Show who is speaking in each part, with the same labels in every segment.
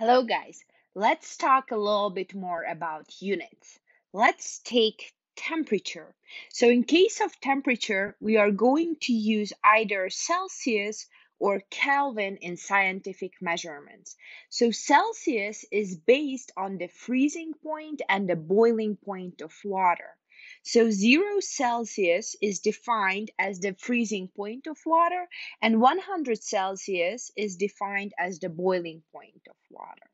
Speaker 1: Hello, guys. Let's talk a little bit more about units. Let's take temperature. So, in case of temperature, we are going to use either Celsius or Kelvin in scientific measurements. So, Celsius is based on the freezing point and the boiling point of water. So 0 Celsius is defined as the freezing point of water, and 100 Celsius is defined as the boiling point of water.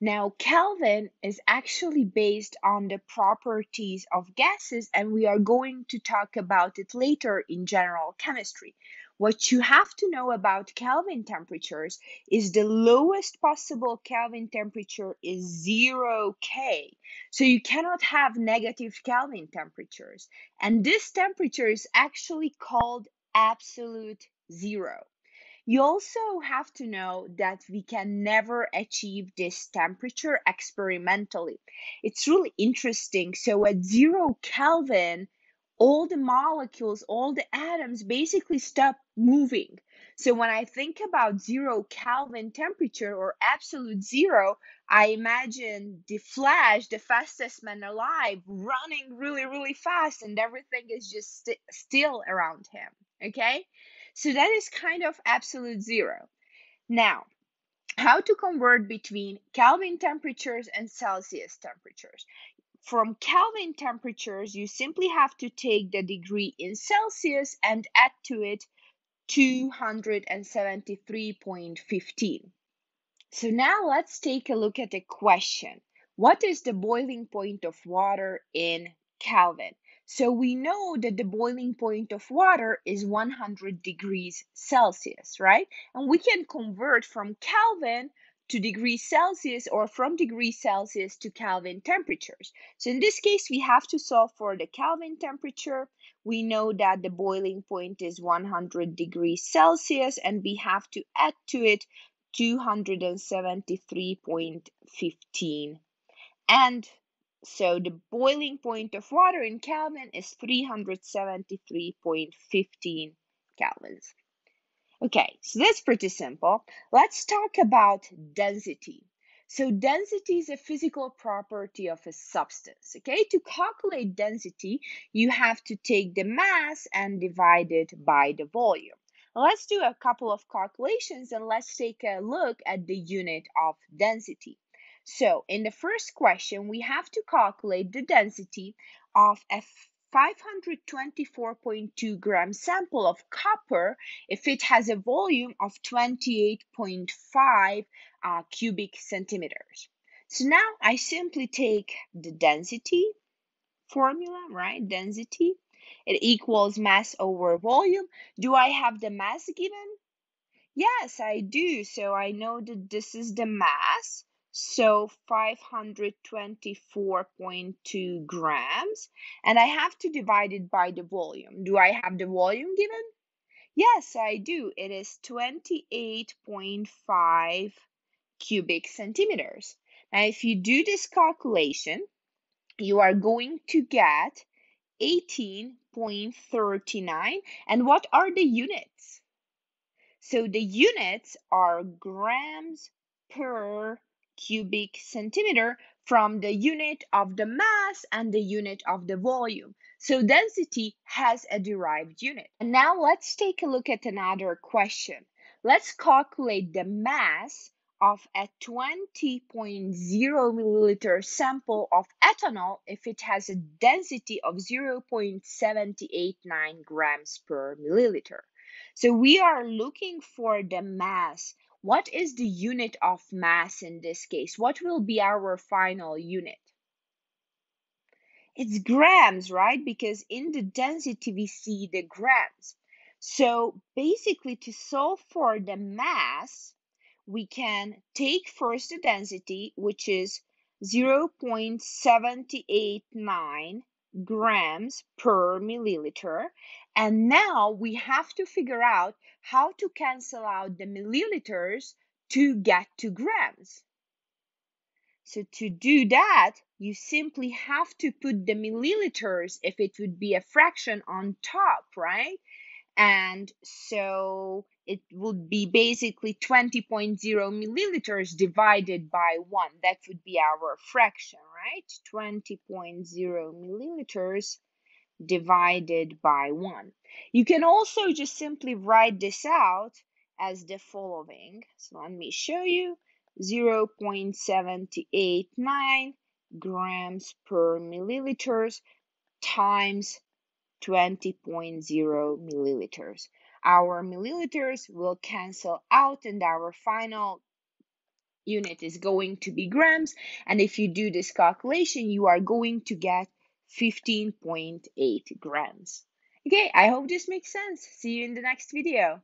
Speaker 1: Now, Kelvin is actually based on the properties of gases, and we are going to talk about it later in general chemistry. What you have to know about Kelvin temperatures is the lowest possible Kelvin temperature is 0 K. So you cannot have negative Kelvin temperatures. And this temperature is actually called absolute zero. You also have to know that we can never achieve this temperature experimentally. It's really interesting. So at zero Kelvin, all the molecules, all the atoms basically stop moving. So when I think about zero Kelvin temperature or absolute zero, I imagine the Flash, the fastest man alive, running really, really fast, and everything is just st- still around him. Okay? So that is kind of absolute zero. Now, how to convert between Kelvin temperatures and Celsius temperatures? From Kelvin temperatures, you simply have to take the degree in Celsius and add to it 273.15. So now let's take a look at the question. What is the boiling point of water in Kelvin? So we know that the boiling point of water is 100 degrees Celsius, right? And we can convert from Kelvin to degrees Celsius or from degrees Celsius to Kelvin temperatures. So in this case, we have to solve for the Kelvin temperature. We know that the boiling point is 100 degrees Celsius and we have to add to it 273.15. And so the boiling point of water in Kelvin is 373.15 kelvins. Okay, so that's pretty simple. Let's talk about density. So density is a physical property of a substance. Okay, to calculate density, you have to take the mass and divide it by the volume. Let's do a couple of calculations and let's take a look at the unit of density. So in the first question, we have to calculate the density of a 524.2 gram sample of copper if it has a volume of 28.5 uh, cubic centimeters. So now I simply take the density formula, right? Density. It equals mass over volume. Do I have the mass given? Yes, I do. So I know that this is the mass. So 524.2 grams. And I have to divide it by the volume. Do I have the volume given? Yes, I do. It is 28.5 cubic centimeters. Now, if you do this calculation, you are going to get 18.39. And what are the units? So the units are grams per cubic centimeter from the unit of the mass and the unit of the volume. So density has a derived unit. And now let's take a look at another question. Let's calculate the mass of a 20.0 milliliter sample of ethanol if it has a density of 0.789 grams per milliliter. So we are looking for the mass what is the unit of mass in this case? What will be our final unit? It's grams, right? Because in the density we see the grams. So basically to solve for the mass, we can take first the density, which is 0.789 grams per milliliter. And now we have to figure out how to cancel out the milliliters to get to grams. So to do that, you simply have to put the milliliters if it would be a fraction on top, right? and so it would be basically 20.0 milliliters divided by 1 that would be our fraction right? 20.0 milliliters divided by 1 you can also just simply write this out as the following. So let me show you. 0.789 grams per milliliters times 20.0 milliliters. Our milliliters will cancel out and our final unit is going to be grams. And if you do this calculation, you are going to get 15.8 grams. Okay, I hope this makes sense. See you in the next video.